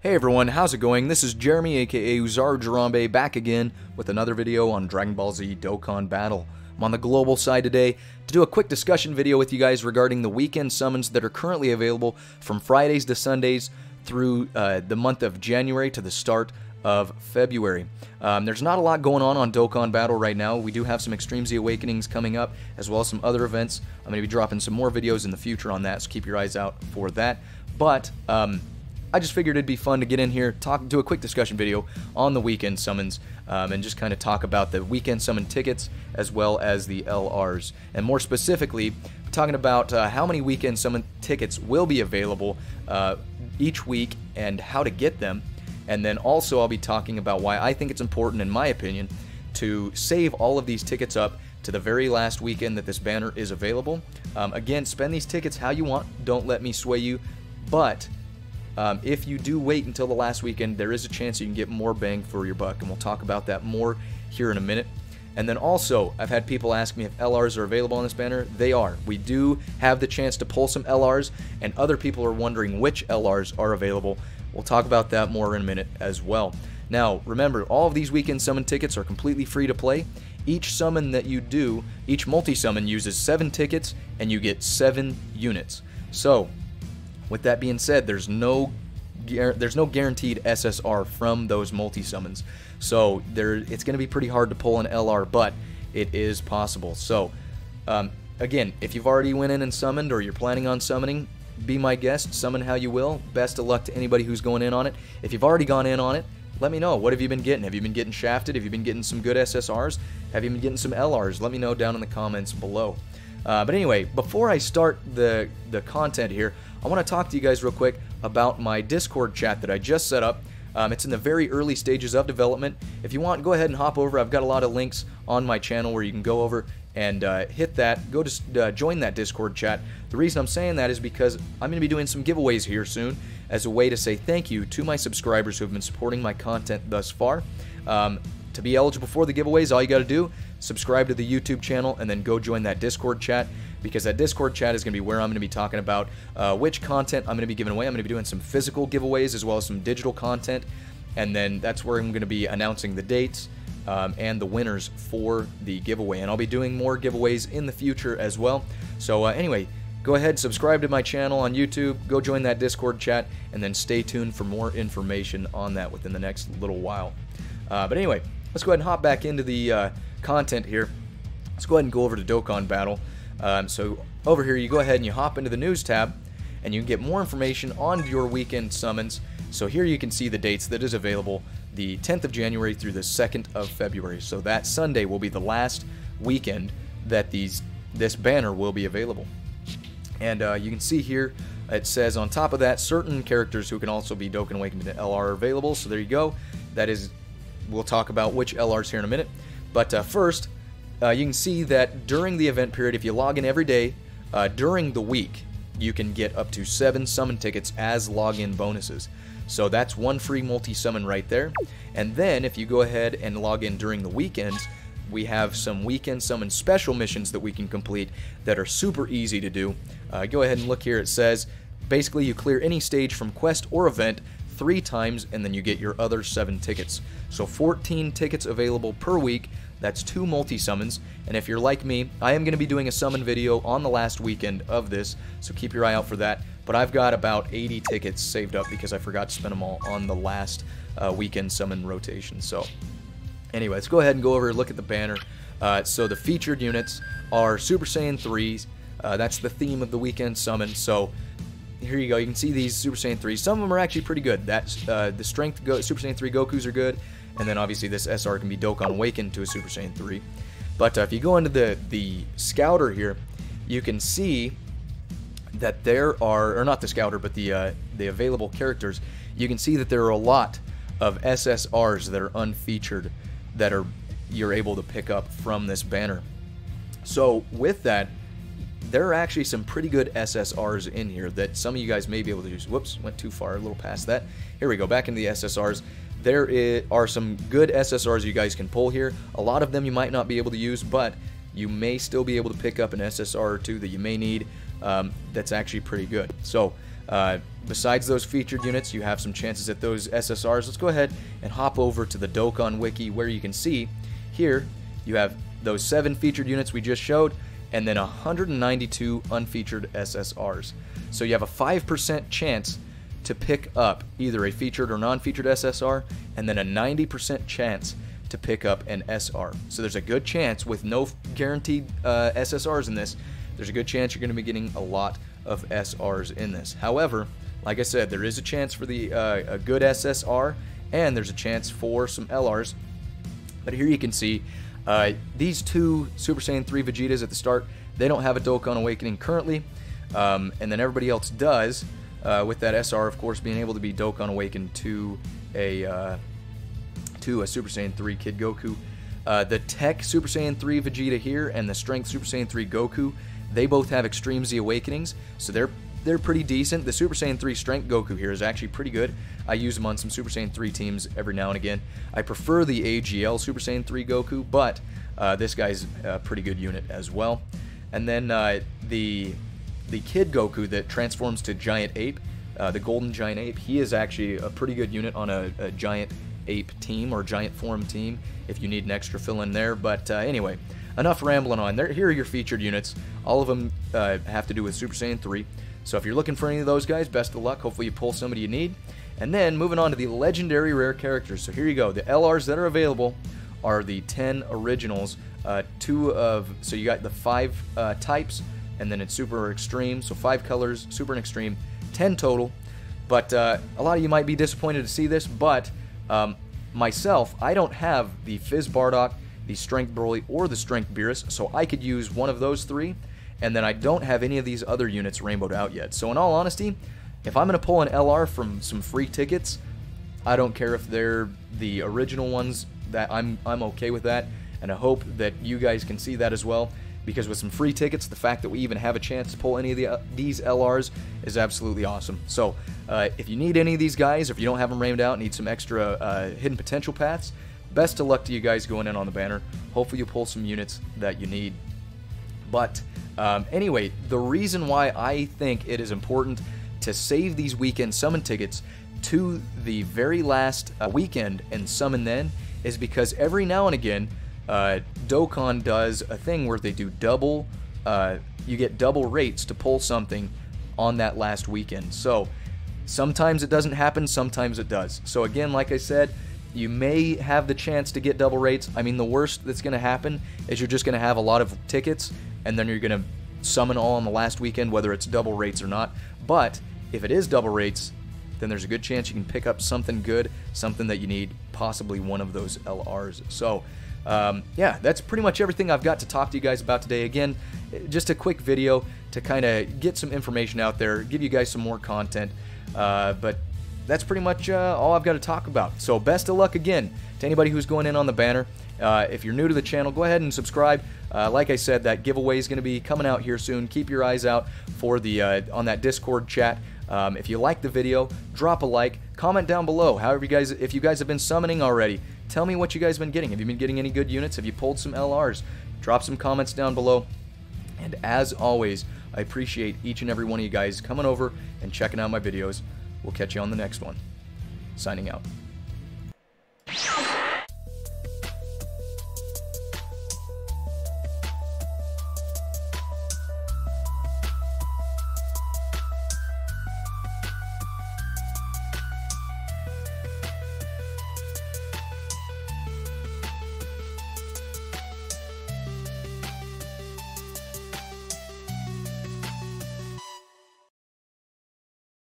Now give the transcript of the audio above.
Hey everyone, how's it going? This is Jeremy aka Oozaru Jarambe back again with another video on Dragon Ball Z Dokkan Battle. I'm on the global side today to do a quick discussion video with you guys regarding the weekend summons that are currently available from Fridays to Sundays through uh, the month of January to the start of February. Um, there's not a lot going on on Dokkan Battle right now. We do have some Extreme Z Awakenings coming up, as well as some other events. I'm going to be dropping some more videos in the future on that, so keep your eyes out for that. But um, I just figured it'd be fun to get in here, talk, do a quick discussion video on the weekend summons, um, and just kind of talk about the weekend summon tickets as well as the LRs. And more specifically, talking about uh, how many weekend summon tickets will be available uh, each week and how to get them. And then also, I'll be talking about why I think it's important, in my opinion, to save all of these tickets up to the very last weekend that this banner is available. Um, again, spend these tickets how you want. Don't let me sway you. But um, if you do wait until the last weekend, there is a chance you can get more bang for your buck, and we'll talk about that more here in a minute. And then also, I've had people ask me if LRs are available on this banner. They are. We do have the chance to pull some LRs, and other people are wondering which LRs are available. We'll talk about that more in a minute as well. Now, remember, all of these weekend summon tickets are completely free to play. Each summon that you do, each multi-summon uses 7 tickets, and you get 7 units. So, with that being said, there's no there's no guaranteed SSR from those multi summons, so there it's going to be pretty hard to pull an LR, but it is possible. So um, again, if you've already went in and summoned, or you're planning on summoning, be my guest. Summon how you will. Best of luck to anybody who's going in on it. If you've already gone in on it, let me know. What have you been getting? Have you been getting shafted? Have you been getting some good SSRs? Have you been getting some LRs? Let me know down in the comments below. Uh, but anyway, before I start the, the content here, I want to talk to you guys real quick about my Discord chat that I just set up. Um, it's in the very early stages of development. If you want, go ahead and hop over. I've got a lot of links on my channel where you can go over and uh, hit that. Go to uh, join that Discord chat. The reason I'm saying that is because I'm going to be doing some giveaways here soon as a way to say thank you to my subscribers who have been supporting my content thus far. Um, to be eligible for the giveaways, all you got to do subscribe to the YouTube channel and then go join that Discord chat because that Discord chat is going to be where I'm going to be talking about uh, which content I'm going to be giving away. I'm going to be doing some physical giveaways as well as some digital content, and then that's where I'm going to be announcing the dates. Um, and the winners for the giveaway. And I'll be doing more giveaways in the future as well. So, uh, anyway, go ahead, subscribe to my channel on YouTube, go join that Discord chat, and then stay tuned for more information on that within the next little while. Uh, but anyway, let's go ahead and hop back into the uh, content here. Let's go ahead and go over to Dokkan Battle. Um, so over here, you go ahead and you hop into the news tab, and you can get more information on your weekend summons. So here you can see the dates that is available the 10th of January through the 2nd of February. So that Sunday will be the last weekend that these this banner will be available. And uh, you can see here it says on top of that certain characters who can also be Dokkan Awakened LR are available. So there you go. That is, we'll talk about which LRs here in a minute. But uh, first, uh, you can see that during the event period, if you log in every day uh, during the week, you can get up to seven summon tickets as login bonuses. So that's one free multi-summon right there. And then if you go ahead and log in during the weekends, we have some weekend summon special missions that we can complete that are super easy to do. Uh, go ahead and look here. It says basically you clear any stage from quest or event three times and then you get your other seven tickets. So 14 tickets available per week. That's two multi-summons, and if you're like me, I am going to be doing a summon video on the last weekend of this, so keep your eye out for that. But I've got about 80 tickets saved up because I forgot to spend them all on the last uh, weekend summon rotation. So anyway, let's go ahead and go over and look at the banner. Uh, so the featured units are Super Saiyan 3s. Uh, that's the theme of the weekend summon. So here you go. You can see these Super Saiyan 3. Some of them are actually pretty good. That's uh, the strength Go Super Saiyan 3 Goku's are good, and then obviously this SR can be Dokkan Awakened to a Super Saiyan 3. But uh, if you go into the the Scouter here, you can see that there are, or not the Scouter, but the uh, the available characters. You can see that there are a lot of SSRs that are unfeatured that are you're able to pick up from this banner. So with that, there are actually some pretty good SSRs in here that some of you guys may be able to use. Whoops, went too far, a little past that. Here we go, back into the SSRs. There are some good SSRs you guys can pull here. A lot of them you might not be able to use, but you may still be able to pick up an SSR or two that you may need um, that's actually pretty good. So Uh, besides those featured units, you have some chances at those SSRs. Let's go ahead and hop over to the Dokkan Wiki where you can see here you have those seven featured units we just showed and then 192 unfeatured SSRs. So you have a 5% chance to pick up either a featured or non-featured SSR and then a 90% chance to pick up an SR. So there's a good chance with no guaranteed uh, SSRs in this, there's a good chance you're going to be getting a lot of SRs in this. However, like I said, there is a chance for the uh, a good SSR and there's a chance for some LRs. But here you can see uh, these two Super Saiyan 3 Vegetas at the start, they don't have a Dokkan Awakening currently, um, and then everybody else does, uh, with that SR, of course, being able to be Dokkan Awakened to a uh, to a Super Saiyan 3 Kid Goku. Uh, the Tech Super Saiyan 3 Vegeta here and the Strength Super Saiyan 3 Goku, they both have Extreme Z Awakenings, so they're they're pretty decent. The Super Saiyan 3 Strength Goku here is actually pretty good. I use them on some Super Saiyan 3 teams every now and again. I prefer the AGL Super Saiyan 3 Goku, but uh, this guy's a pretty good unit as well. And then uh, the the Kid Goku that transforms to Giant Ape, uh, the Golden Giant Ape, he is actually a pretty good unit on a, a Giant Ape team or Giant Form team if you need an extra fill in there. But uh, anyway, enough rambling on. There, here are your featured units. All of them uh, have to do with Super Saiyan 3. So if you're looking for any of those guys, best of luck. Hopefully you pull somebody you need. And then moving on to the legendary rare characters. So here you go. The LRs that are available are the 10 originals. Uh, two of, so you got the five uh, types, and then it's super extreme. So five colors, super and extreme, 10 total. But uh, a lot of you might be disappointed to see this, but um, myself, I don't have the Fizz Bardock, the Strength Broly, or the Strength Beerus, so I could use one of those three and then I don't have any of these other units rainbowed out yet. So in all honesty, if I'm going to pull an LR from some free tickets, I don't care if they're the original ones, that I'm, I'm okay with that, and I hope that you guys can see that as well, because with some free tickets, the fact that we even have a chance to pull any of the, uh, these LRs is absolutely awesome. So uh, if you need any of these guys, or if you don't have them rained out, need some extra uh, hidden potential paths, best of luck to you guys going in on the banner. Hopefully you pull some units that you need. But um, anyway, the reason why I think it is important to save these weekend summon tickets to the very last uh, weekend and summon then is because every now and again, uh, Dokkan does a thing where they do double, uh, you get double rates to pull something on that last weekend. So sometimes it doesn't happen, sometimes it does. So again, like I said, you may have the chance to get double rates. I mean, the worst that's going to happen is you're just going to have a lot of tickets and then you're going to summon all on the last weekend, whether it's double rates or not. But if it is double rates, then there's a good chance you can pick up something good, something that you need, possibly one of those LRs. So, um, yeah, that's pretty much everything I've got to talk to you guys about today. Again, just a quick video to kind of get some information out there, give you guys some more content. Uh, but that's pretty much uh, all I've got to talk about. So, best of luck again to anybody who's going in on the banner. Uh, if you're new to the channel, go ahead and subscribe. Uh, like I said, that giveaway is going to be coming out here soon. Keep your eyes out for the uh, on that Discord chat. Um, if you like the video, drop a like, comment down below. However, you guys, if you guys have been summoning already, tell me what you guys have been getting. Have you been getting any good units? Have you pulled some LRs? Drop some comments down below. And as always, I appreciate each and every one of you guys coming over and checking out my videos. We'll catch you on the next one. Signing out.